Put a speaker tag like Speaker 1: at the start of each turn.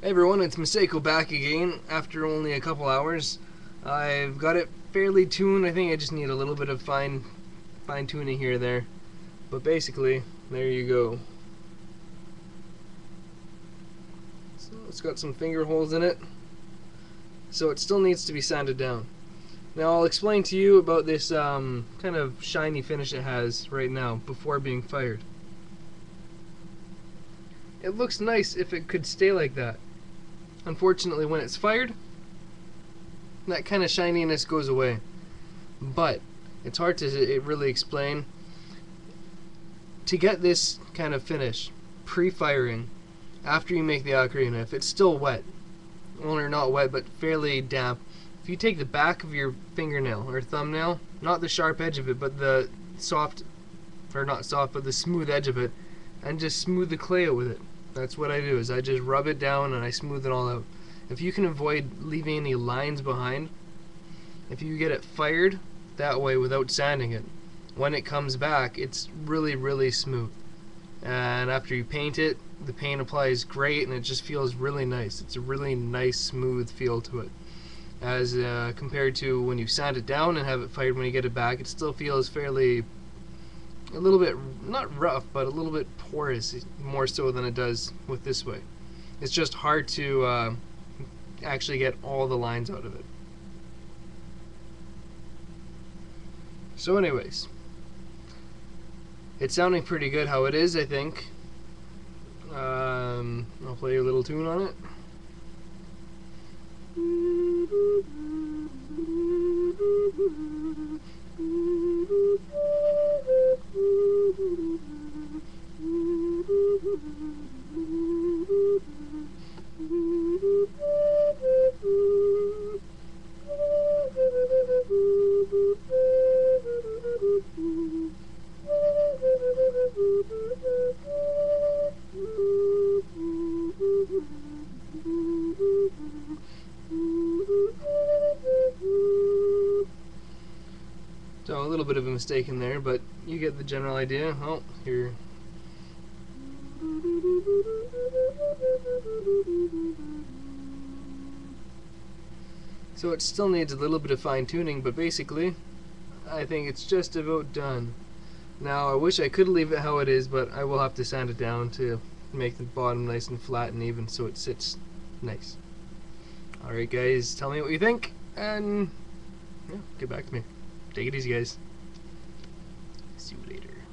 Speaker 1: Hey everyone, it's Massieko back again after only a couple hours. I've got it fairly tuned. I think I just need a little bit of fine fine tuning here and there. But basically, there you go. So it's got some finger holes in it. So it still needs to be sanded down. Now I'll explain to you about this um, kind of shiny finish it has right now before being fired. It looks nice if it could stay like that. Unfortunately, when it's fired, that kind of shininess goes away. But it's hard to really explain. To get this kind of finish, pre-firing, after you make the ocarina, if it's still wet, well, or not wet, but fairly damp, if you take the back of your fingernail or thumbnail, not the sharp edge of it, but the soft, or not soft, but the smooth edge of it, and just smooth the clay with it. That's what I do, is I just rub it down and I smooth it all out. If you can avoid leaving any lines behind, if you get it fired that way without sanding it, when it comes back, it's really, really smooth. And after you paint it, the paint applies great and it just feels really nice. It's a really nice, smooth feel to it. As uh, compared to when you sand it down and have it fired when you get it back, it still feels fairly a little bit not rough but a little bit porous more so than it does with this way. It's just hard to uh, actually get all the lines out of it. So anyways it's sounding pretty good how it is I think. Um, I'll play a little tune on it little bit of a mistake in there, but you get the general idea. Oh, here. So it still needs a little bit of fine tuning, but basically, I think it's just about done. Now I wish I could leave it how it is, but I will have to sand it down to make the bottom nice and flat and even so it sits nice. Alright guys, tell me what you think, and yeah, get back to me. Take it easy, guys. See you later.